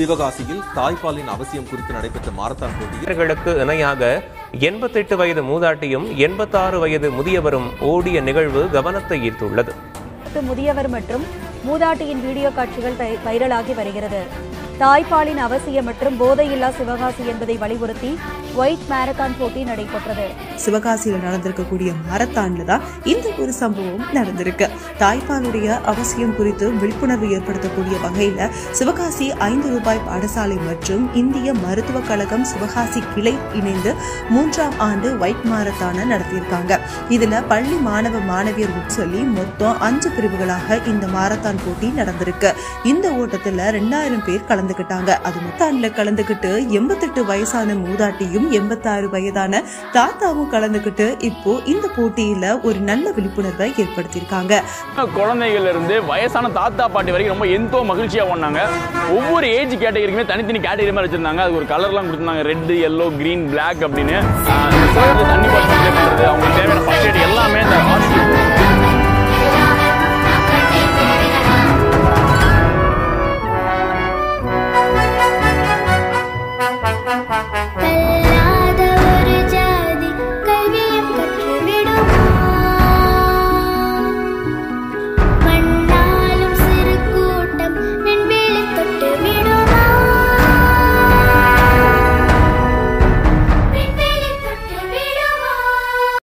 சிவகாசியில் தாய்ப்பாலின் அவசியம் குறித்து நடைபெற்ற மாரத்தான் போட்டியில் வீரர்களுக்கு இணையாக எண்பத்தெட்டு வயது மூதாட்டியும் எண்பத்தாறு வயது முதியவரும் ஓடிய நிகழ்வு கவனத்தை ஈர்த்துள்ளது. முதியவர் மற்றும் மூதாட்டியின் வீடியோ காட்சிகள் வைரலாகி வருகிறது. தாய்ப்பாலின் அவசியம் மற்றும் போதையில்லா சிவகாசி என்பதை வலியுறுத்தி ஒயிட் மாரத்தான் போட்டி நடைபெற்றது. சிவகாசியில் நடந்திருக்கக்கூடிய மாரத்தான்ல தான் இந்த ஒரு சம்பவம் நடந்திருக்கு. தாய்ப்பாலுடைய அவசியம் குறித்து விழிப்புணர்வு ஏற்படுத்தக்கூடிய வகையில சிவகாசி ஐந்து ரூபாய் பாடசாலை மற்றும் இந்திய மருத்துவக் கழகம் சிவகாசி கிளை இணைந்து மூன்றாம் ஆண்டு ஒயிட் மாரத்தான நடத்தியிருக்காங்க. இதுல பள்ளி மாணவ மாணவியர் உட்சொல்லி மொத்தம் அஞ்சு பிரிவுகளாக இந்த மாரத்தான் போட்டி நடந்திருக்கு. இந்த ஓட்டத்துல ரெண்டாயிரம் பேர் கலந்து கலந்துக்கிட்டாங்க. அது மொத்தான்ல கலந்துக்கிட்டு எண்பத்தெட்டு வயசான மூதாட்டியும் எண்பத்தாறு வயதான தாத்தாவும் கலந்துக்கிட்டு இப்போ இந்த போட்டியில ஒரு நல்ல விழிப்புணர்வை ஏற்படுத்தியிருக்காங்க. குழந்தைகள் இருந்து வயசான தாத்தா பாட்டி வரைக்கும் ரொம்ப எந்தோ மகிழ்ச்சியா பண்ணாங்க ஒவ்வொரு ஏஜ் கேட்டகரிக்குமே தனித்தனி கேட்டகரி மாதிரி வச்சிருந்தாங்க. அது ஒரு கலர்லாம் கொடுத்துருந்தாங்க. ரெட் எல்லோ கிரீன் பிளாக் அப்படின்னு. தண்ணி பண்றது அவங்களுக்கு தேவையான ஃபர்ஸ்ட் எய்ட் எல்லாமே Bye.